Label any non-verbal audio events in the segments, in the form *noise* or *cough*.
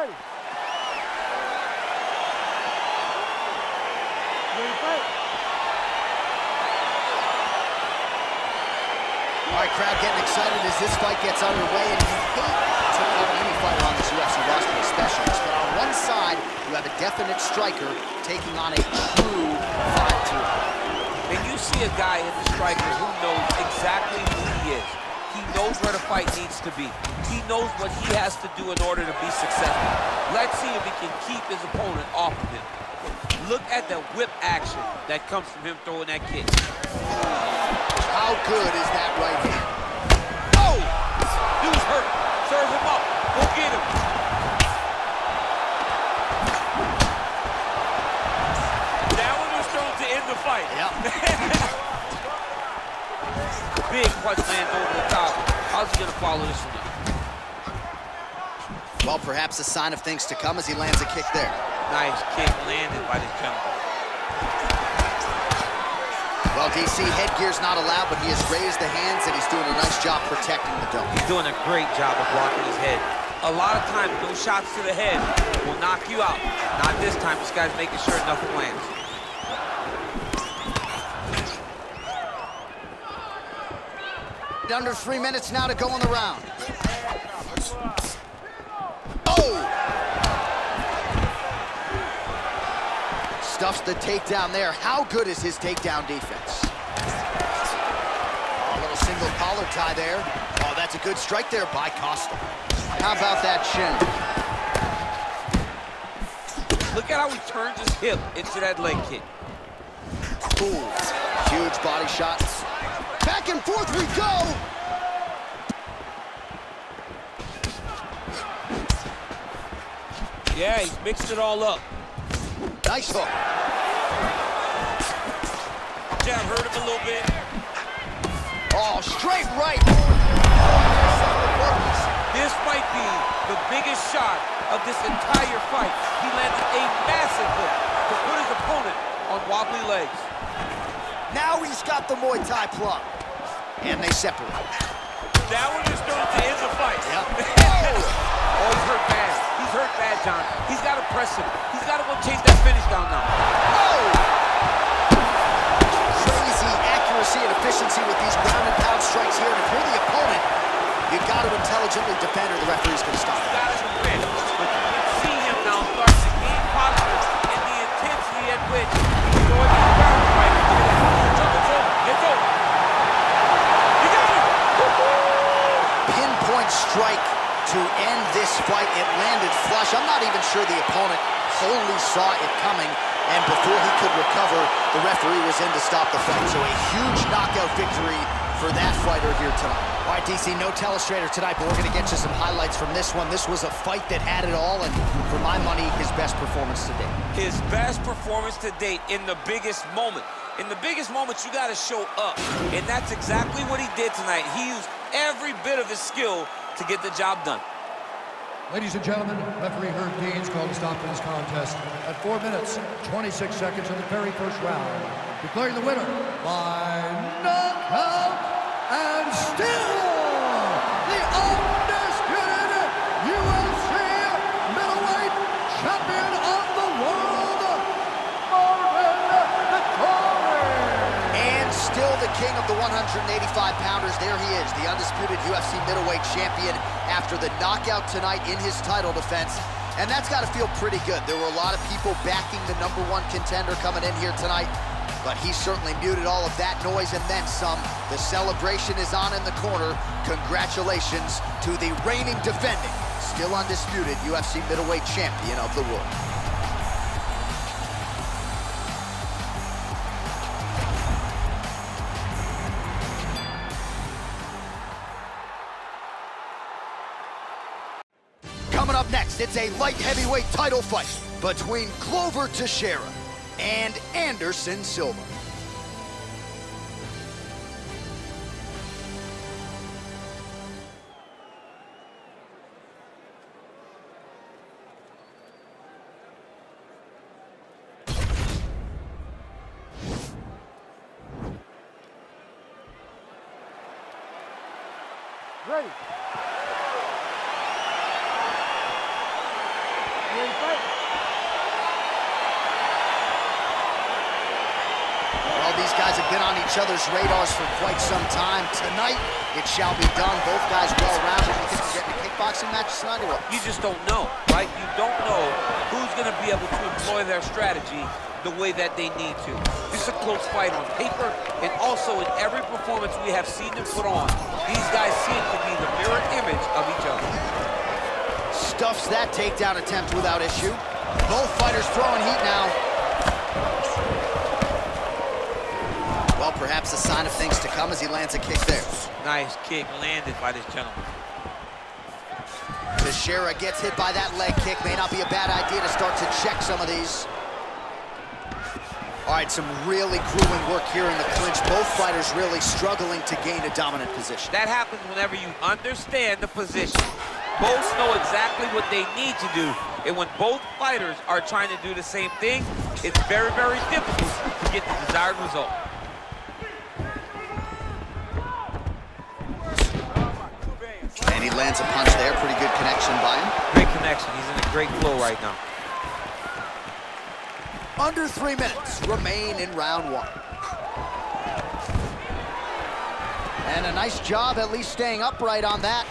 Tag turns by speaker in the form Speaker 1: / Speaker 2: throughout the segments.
Speaker 1: Ready. Ready, fight.
Speaker 2: All right, crowd getting excited as this fight gets underway, and you hate to call any fighter on this UFC roster a specialist, but on one side, you have a definite striker taking on a true five-tool.
Speaker 3: And you see a guy in the striker who knows exactly who he is. Knows where the fight needs to be. He knows what he has to do in order to be successful. Let's see if he can keep his opponent off of him. Look at the whip action that comes from him throwing that kick.
Speaker 2: How good is that right hand?
Speaker 3: Oh! Dude's hurt. Serve him up. Go get him. That one was thrown to end the fight.
Speaker 2: Yep. *laughs*
Speaker 3: Big punch lands over the top. How's he gonna follow this one up?
Speaker 2: Well, perhaps a sign of things to come as he lands a kick there.
Speaker 3: Nice kick landed by this gentleman.
Speaker 2: Well, DC, headgear's not allowed, but he has raised the hands, and he's doing a nice job protecting the dome.
Speaker 3: He's doing a great job of blocking his head. A lot of times, those shots to the head will knock you out. Not this time. This guy's making sure nothing lands.
Speaker 2: Under three minutes now to go in the round. Oh! Stuffs the takedown there. How good is his takedown defense? Oh, a little single collar tie there. Oh, that's a good strike there by Costa. How about that shin?
Speaker 3: Look at how he turns his hip into that leg kick.
Speaker 2: Ooh, huge body shots. And forth we go!
Speaker 3: Yeah, he's mixed it all up.
Speaker 2: Nice hook.
Speaker 3: Jab hurt him a little bit.
Speaker 2: Oh, straight right.
Speaker 3: This might be the biggest shot of this entire fight. He landed a massive hook to put his opponent on wobbly legs.
Speaker 2: Now he's got the Muay Thai plum. And they separate.
Speaker 3: That one is thrown to end the fight.
Speaker 2: Yep. *laughs*
Speaker 3: oh, he's hurt bad. He's hurt bad, John. He's got to press him. He's got to go chase that finish down now.
Speaker 2: Oh! Crazy accuracy and efficiency with these ground and pound strikes here. And if you're the opponent, You've got to intelligently defend or the referee's going to stop. This fight. It landed flush. I'm not even sure the opponent wholly saw it coming. And before he could recover, the referee was in to stop the fight. So a huge knockout victory for that fighter here tonight. All right, DC, no telestrator tonight, but we're going to get you some highlights from this one. This was a fight that had it all, and for my money, his best performance to date.
Speaker 3: His best performance to date in the biggest moment. In the biggest moments, you got to show up. And that's exactly what he did tonight. He used every bit of his skill to get the job done.
Speaker 4: Ladies and gentlemen, referee Herb Dean's called a stop to this contest at 4 minutes, 26 seconds in the very first round, declaring the winner by knockout and still the
Speaker 2: king of the 185-pounders. There he is, the undisputed UFC middleweight champion after the knockout tonight in his title defense. And that's got to feel pretty good. There were a lot of people backing the number one contender coming in here tonight, but he certainly muted all of that noise and then some. The celebration is on in the corner. Congratulations to the reigning defending, still undisputed UFC middleweight champion of the world. It's a light heavyweight title fight between Glover Teixeira and Anderson Silva.
Speaker 1: Ready.
Speaker 2: Well, these guys have been on each other's radars for quite some time. Tonight, it shall be done. Both guys well-rounded. You think we're getting a kickboxing match tonight or what?
Speaker 3: You just don't know, right? You don't know who's going to be able to employ their strategy the way that they need to. This is a close fight on paper, and also in every performance we have seen them put on, these guys seem to be the mirror image of each other.
Speaker 2: Stuffs that takedown attempt without issue. Both fighters throwing heat now. Perhaps a sign of things to come as he lands a kick there.
Speaker 3: Nice kick landed by this gentleman.
Speaker 2: Teixeira gets hit by that leg kick. May not be a bad idea to start to check some of these. All right, some really grueling work here in the clinch. Both fighters really struggling to gain a dominant position.
Speaker 3: That happens whenever you understand the position. Both know exactly what they need to do. And when both fighters are trying to do the same thing, it's very, very difficult to get the desired result.
Speaker 2: Lands a punch there. Pretty good connection by him.
Speaker 3: Great connection. He's in a great flow right now.
Speaker 2: Under three minutes remain in round one. And a nice job at least staying upright on that.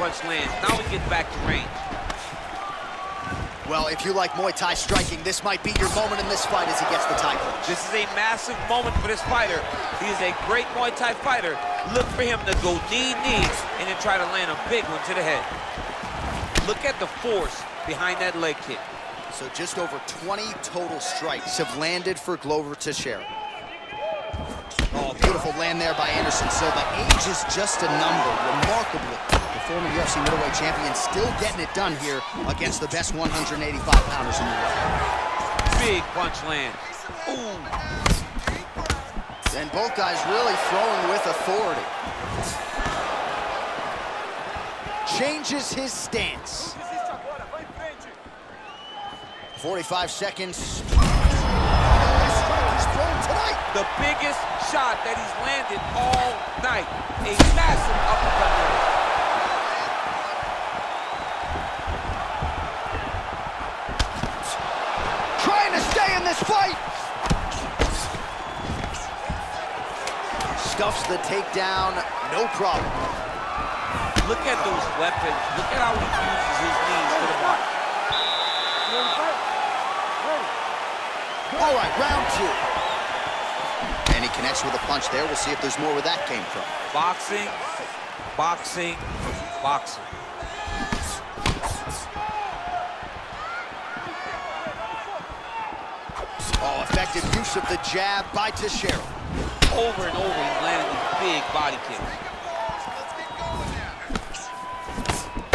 Speaker 3: Punch lands. Now we get back to range.
Speaker 2: Well, if you like Muay Thai striking, this might be your moment in this fight as he gets the punch.
Speaker 3: This is a massive moment for this fighter. He is a great Muay Thai fighter. Look for him to go knee-knee and then try to land a big one to the head. Look at the force behind that leg kick.
Speaker 2: So just over 20 total strikes have landed for Glover Teixeira. Oh, beautiful land there by Anderson Silva. Age is just a number, remarkably. Former UFC middleweight champion still getting it done here against the best 185-pounders in the world.
Speaker 3: Big punch land. Ooh.
Speaker 2: And both guys really throwing with authority. Changes his stance. 45 seconds. He's thrown tonight.
Speaker 3: The biggest shot that he's landed all night. A massive uppercut. Land.
Speaker 2: Trying to stay in this fight. Stuffs the takedown, no problem.
Speaker 3: Look at those weapons. Look at how he uses his knees to the body.
Speaker 2: All right, round two. And he connects with a punch there. We'll see if there's more where that came from.
Speaker 3: Boxing, boxing, boxing.
Speaker 2: Oh, effective use of the jab by Teixeira.
Speaker 3: Over and over, he landed these big body kicks.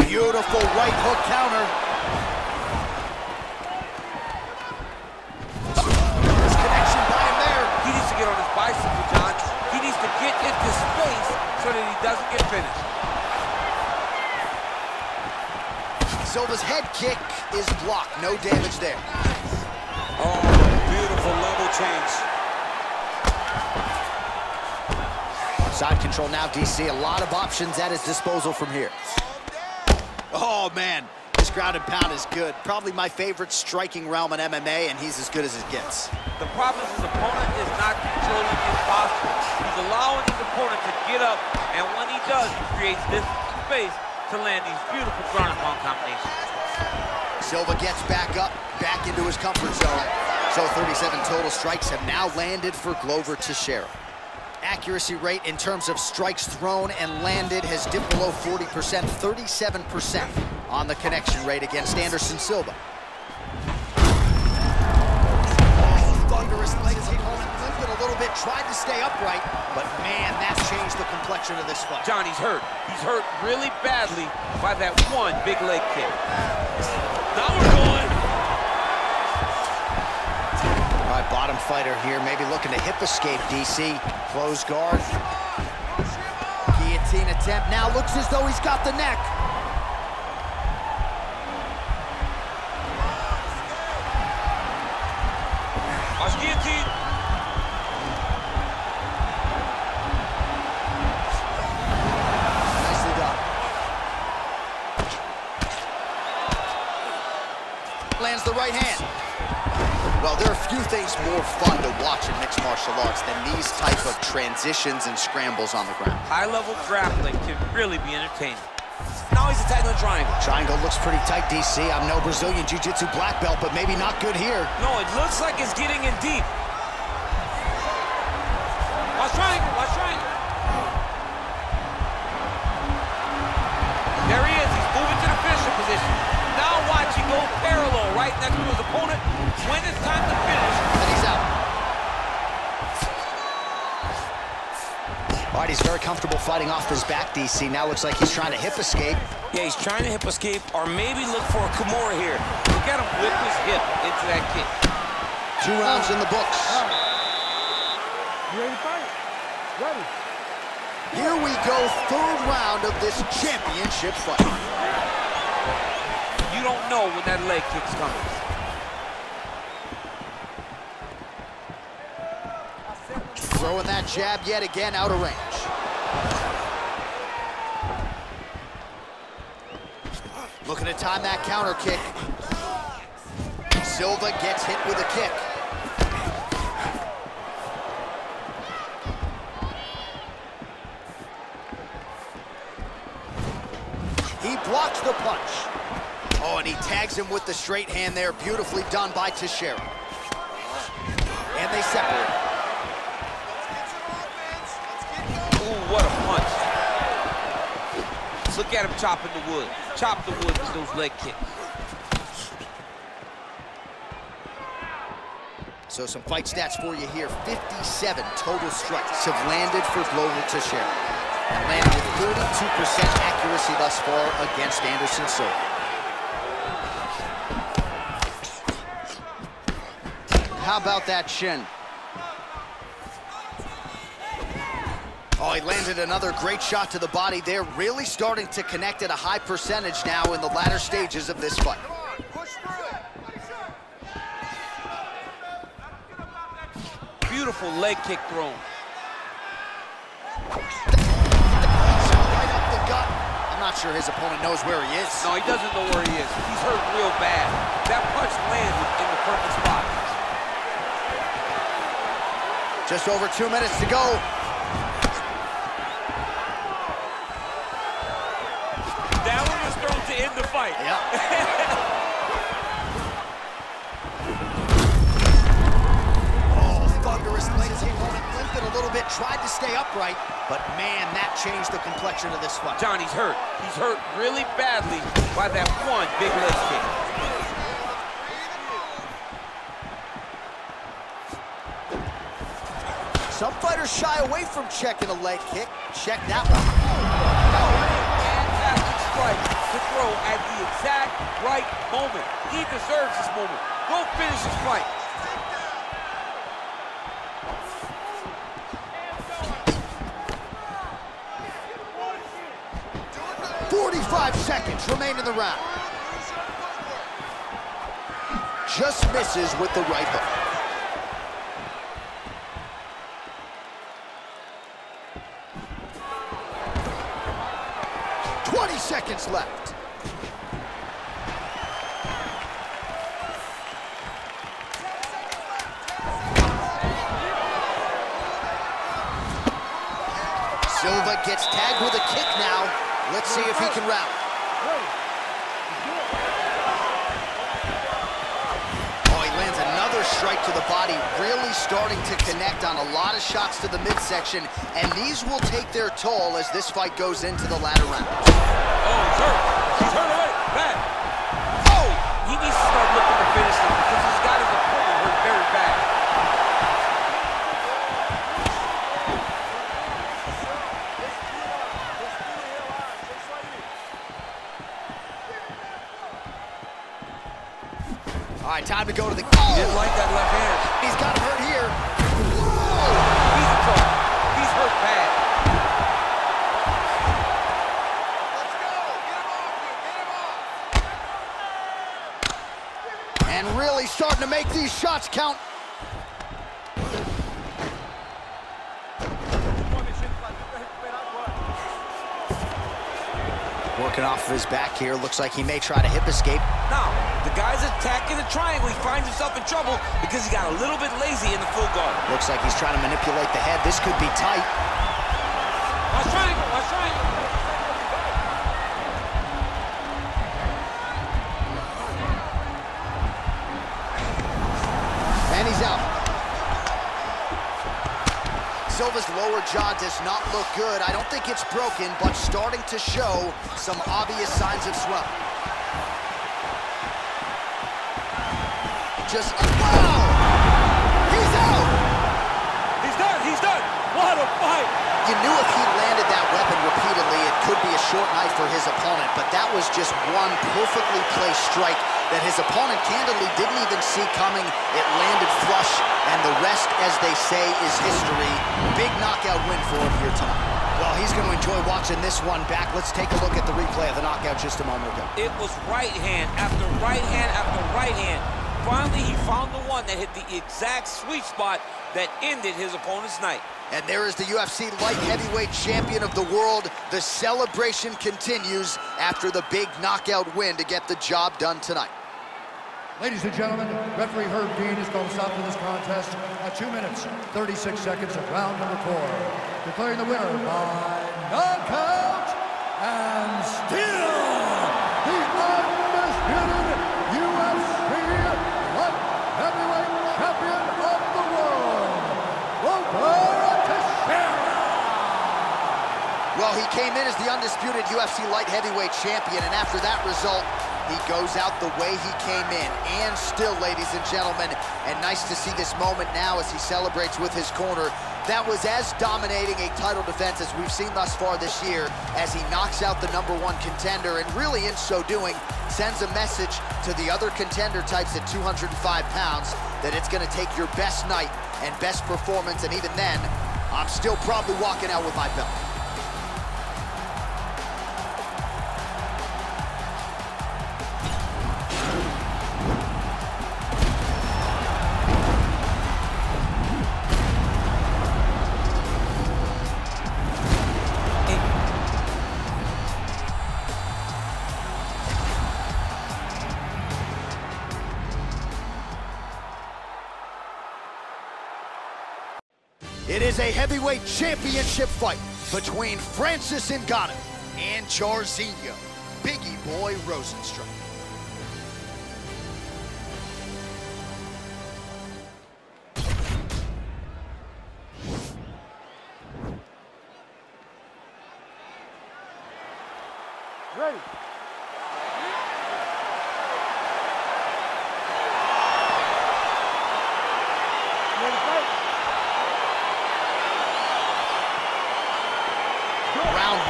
Speaker 2: Beautiful right hook counter. Nice connection by him there.
Speaker 3: He needs to get on his bicycle, John. He needs to get into space so that he doesn't get finished.
Speaker 2: Silva's head kick is blocked. No damage there.
Speaker 1: Beautiful level change.
Speaker 2: Side control now, DC. A lot of options at his disposal from here. Oh, man. This ground and pound is good. Probably my favorite striking realm in MMA, and he's as good as it gets.
Speaker 3: The problem is his opponent is not controlling his posture. He's allowing his opponent to get up, and when he does, he creates this space to land these beautiful ground and pound combinations.
Speaker 2: Silva gets back up, back into his comfort zone. So 37 total strikes have now landed for Glover Teixeira. Accuracy rate in terms of strikes thrown and landed has dipped below 40%, 37% on the connection rate against Anderson Silva. Thunderous leg kick opponent limping a little bit, tried to stay upright, but man, that changed the complexion of this fight.
Speaker 3: John, he's hurt. He's hurt really badly by that one big leg kick. Now we're going.
Speaker 2: Fighter here, maybe looking to hip escape, DC. Close guard. Guillotine attempt. Now looks as though he's got the neck. Nicely done. Lands the right hand. Well, there are a few things more fun to watch in mixed martial arts than these type of transitions and scrambles on the ground.
Speaker 3: High-level grappling can really be entertaining. Now he's attacking the triangle.
Speaker 2: Triangle looks pretty tight, DC. I'm no Brazilian Jiu-Jitsu black belt, but maybe not good here.
Speaker 3: No, it looks like it's getting in deep.
Speaker 2: Comfortable fighting off his back, DC. Now looks like he's trying to hip escape.
Speaker 3: Yeah, he's trying to hip escape or maybe look for a Kimura here. Look at him whip his hip into that kick.
Speaker 2: Two rounds in the books.
Speaker 5: You ready to fight? Ready.
Speaker 2: Here we go, third round of this championship fight.
Speaker 3: You don't know when that leg kick's coming.
Speaker 2: Throwing that jab yet again out of range. Looking to time that counter kick. Silva gets hit with a kick. He blocks the punch. Oh, and he tags him with the straight hand there. Beautifully done by Teixeira. And they separate.
Speaker 3: Ooh, what a punch. Look at him chopping the wood. Chop the wood with those leg kicks.
Speaker 2: So some fight stats for you here. 57 total strikes have landed for Glover Teixeira. And landed with 32% accuracy thus far against Anderson Silva. How about that shin? He landed another great shot to the body there. Really starting to connect at a high percentage now in the latter stages of this fight.
Speaker 3: Beautiful leg kick thrown.
Speaker 2: Right up the gut. I'm not sure his opponent knows where he is.
Speaker 3: No, he doesn't know where he is. He's hurt real bad. That punch landed in the perfect spot.
Speaker 2: Just over two minutes to go. *laughs*
Speaker 3: Oh, to end the fight.
Speaker 2: Yep. oh, thunderous legs opponent limped it a little bit, tried to stay upright, but man, that changed the complexion of this fight.
Speaker 3: Johnny's hurt. He's hurt really badly by that one big leg kick.
Speaker 2: Some fighters shy away from checking a leg kick. Check that one.
Speaker 3: Right moment. He deserves this moment. Go finish his fight.
Speaker 2: Forty-five seconds remain in the round. Just misses with the right hook. 20 seconds left. Let's see if he can rally. Oh, he lands another strike to the body, really starting to connect on a lot of shots to the midsection, and these will take their toll as this fight goes into the latter rounds.
Speaker 3: Oh, he's hurt. He's hurt already. Bad. Oh! He needs to start looking
Speaker 2: Time to go to the... Oh!
Speaker 3: He didn't like that left hand.
Speaker 2: He's got hurt here.
Speaker 3: He's hurt bad. And really starting
Speaker 2: to make these shots count. Working off of his back here. Looks like he may try to hip escape.
Speaker 3: Now, the guy's attacking the triangle. He finds himself in trouble because he got a little bit lazy in the full guard.
Speaker 2: Looks like he's trying to manipulate the head. This could be tight.
Speaker 3: Watch triangle, watch triangle.
Speaker 2: Lower jaw does not look good. I don't think it's broken, but starting to show some obvious signs of swelling. Just! You knew if he landed that weapon repeatedly, it could be a short night for his opponent, but that was just one perfectly placed strike that his opponent candidly didn't even see coming. It landed flush, and the rest, as they say, is history. Big knockout win for him here tonight. Well, he's going to enjoy watching this one back. Let's take a look at the replay of the knockout just a moment ago.
Speaker 3: It was right hand after right hand after right hand. Finally, he found the one that hit the exact sweet spot that ended his opponent's night.
Speaker 2: And there is the UFC light heavyweight champion of the world. The celebration continues after the big knockout win to get the job done tonight.
Speaker 4: Ladies and gentlemen, referee Herb Dean is going to stop to this contest at 2 minutes, 36 seconds of round number four, declaring the winner by knockout UFC light heavyweight champion,
Speaker 2: and after that result, he goes out the way he came in. And still, ladies and gentlemen, and nice to see this moment now as he celebrates with his corner. That was as dominating a title defense as we've seen thus far this year as he knocks out the number one contender and really in so doing sends a message to the other contender types at 205 pounds that it's gonna take your best night and best performance and even then, I'm still probably walking out with my belt. Is a heavyweight championship fight between Francis Ngannou and Jairzinho, Bigi Boy Rozenstruik.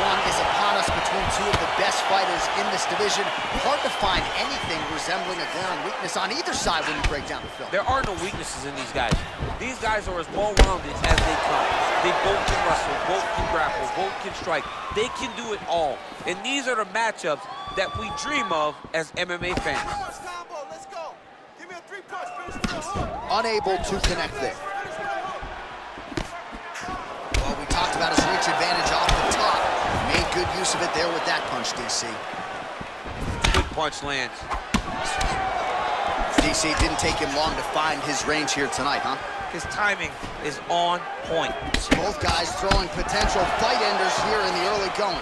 Speaker 2: One is upon us between two of the best fighters in this division. Hard to find anything resembling a glaring weakness on either side when you break down the film.
Speaker 3: There are no weaknesses in these guys. These guys are as well-rounded as they come. They both can wrestle, both can grapple, both can strike. They can do it all. And these are the matchups that we dream of as MMA fans.
Speaker 6: combo, let's go. Give me a three punch, finish with a hook.
Speaker 2: Unable to connect there. Use of it there with that punch, DC.
Speaker 3: Good punch lands.
Speaker 2: DC didn't take him long to find his range here tonight, huh?
Speaker 3: His timing is on point.
Speaker 2: Both guys throwing potential fight enders here in the early going.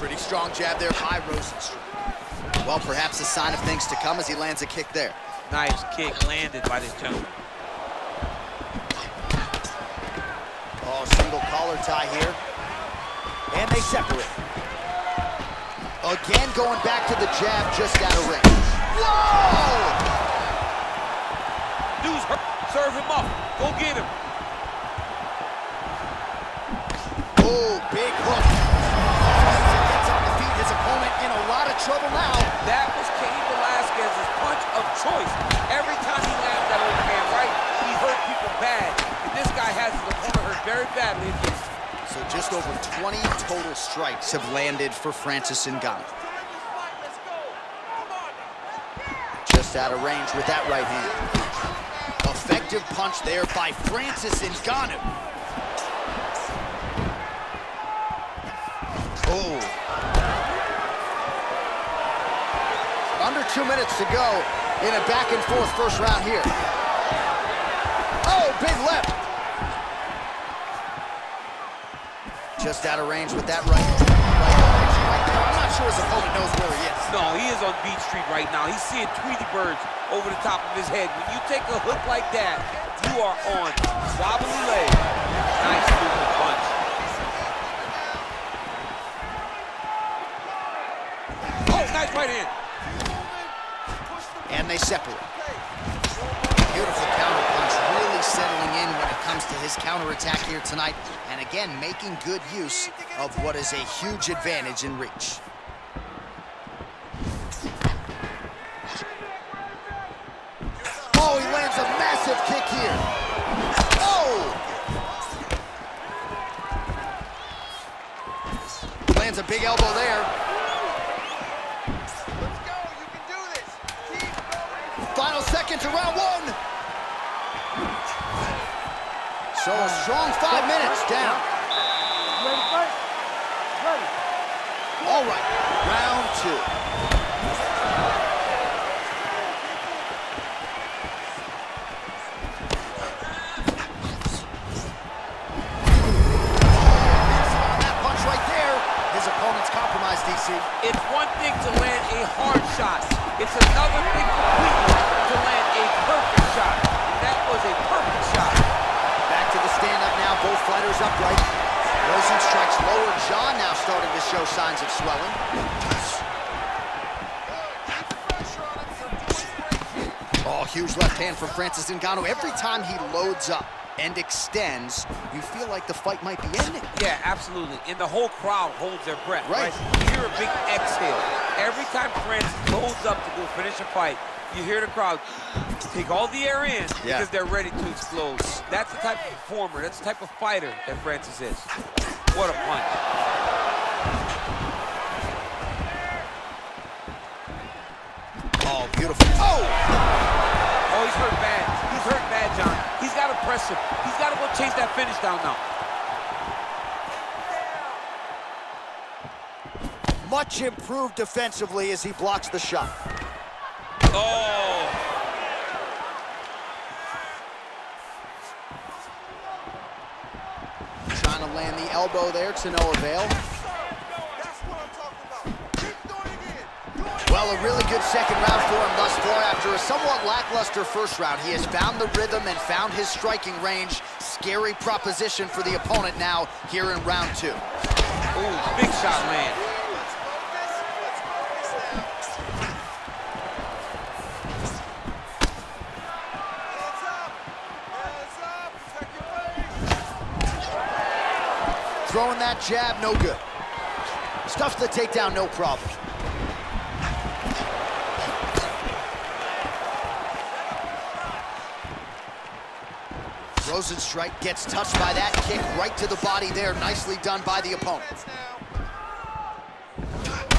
Speaker 2: Pretty strong jab there by Rozenstruik. Well, perhaps a sign of things to come as he lands a kick there.
Speaker 3: Nice kick landed by this gentleman.
Speaker 2: Oh, single collar tie here. And they separate. Again, going back to the jab just out of range. Whoa!
Speaker 3: Dude's hurt. Serve him up. Go get him.
Speaker 2: Oh, big hook. Gets on the feet. His opponent in a lot of trouble now.
Speaker 3: That was Cain Velasquez's punch of choice. Every time he lands that overhand right, he hurt people bad. And this guy has hurt very badly.
Speaker 2: So just over 20 total strikes have landed for Francis Ngannou.
Speaker 6: Let's
Speaker 2: out of range with that right hand. Effective punch there by Francis Ngannou. Oh. Under two minutes to go in a back and forth first round here. Oh, big left. Just out of range with that right. I'm not sure his opponent knows where he is.
Speaker 3: No, he is on Beach Street right now. He's seeing Tweety birds over the top of his head. When you take a hook like that, you are on wobbly leg. Nice moving punch. Oh, nice right hand.
Speaker 2: And they separate. Beautiful counter punch, really settling in when it comes to his counterattack here tonight. And again, making good use of what is a huge advantage in reach. Oh, he lands a massive kick here. Oh! Lands a big elbow there.
Speaker 6: Let's go. You can do this. Keep going.
Speaker 2: Final seconds of round one. So a strong five minutes down.
Speaker 5: Ready fight? Ready.
Speaker 2: All right, round two. Francis Ngannou. Every time he loads up and extends, you feel like the fight might be ending.
Speaker 3: Yeah, absolutely. And the whole crowd holds their breath,
Speaker 2: Right.
Speaker 3: right? You hear a big exhale. Every time Francis loads up to go finish a fight, you hear the crowd take all the air in
Speaker 2: Yeah.
Speaker 3: because they're ready to explode. That's the type of performer, that's the type of fighter that Francis is. What a punch.
Speaker 2: Oh, beautiful.
Speaker 3: He's got to. He's got to go chase that finish down now.
Speaker 2: Much improved defensively as he blocks the shot.
Speaker 3: Oh,
Speaker 2: Trying to land the elbow there to no avail.
Speaker 6: That's what I'm talking about. Keep doing it again. Do it
Speaker 2: Well, a really good second round for him thus far. After a somewhat lackluster first round, he has found the rhythm and found his striking range. Scary proposition for the opponent now here in round two.
Speaker 3: ooh, big shot land.
Speaker 6: Let's focus. Let's focus now. Hands up. Hands up. Protect your.
Speaker 2: Throwing that jab, no good. Stuffs the takedown, no problem. Rozenstruik gets touched by that kick right to the body there. Nicely done by the opponent.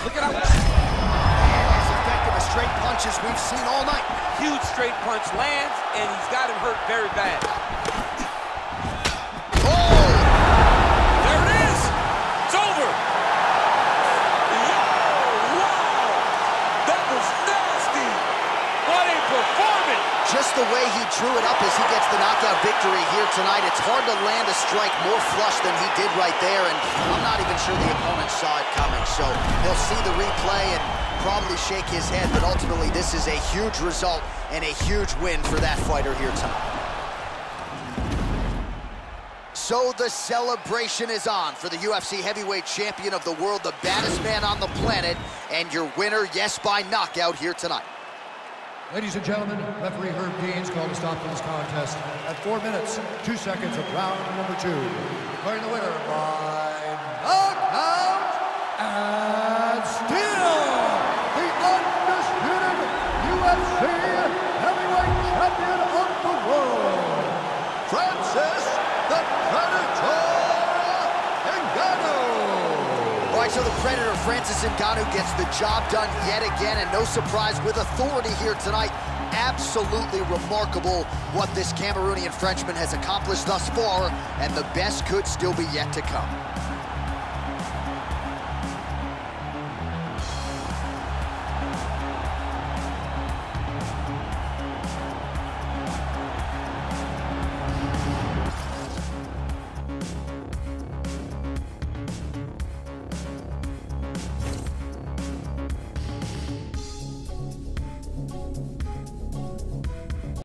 Speaker 3: Look at how
Speaker 2: As effective as straight punches we've seen all night.
Speaker 3: huge straight punch lands, and he's got him hurt very bad.
Speaker 2: The way he drew it up as he gets the knockout victory here tonight, it's hard to land a strike more flush than he did right there, and I'm not even sure the opponent saw it coming, so he'll see the replay and probably shake his head, but ultimately this is a huge result and a huge win for that fighter here tonight. So the celebration is on for the UFC heavyweight champion of the world, the baddest man on the planet, and your winner, yes, by knockout here tonight.
Speaker 4: Ladies and gentlemen, referee Herb Dean's called a stop to this contest at 4 minutes, 2 seconds of round number 2. Declaring the winner by knockout and still the undisputed UFC heavyweight champion of the world, Francis the Predator Ngannou.
Speaker 2: All right, right, so the Predator, Francis Ngannou, gets the job done yet again, and no surprise, with authority here tonight. Absolutely remarkable what this Cameroonian Frenchman has accomplished thus far, and the best could still be yet to come.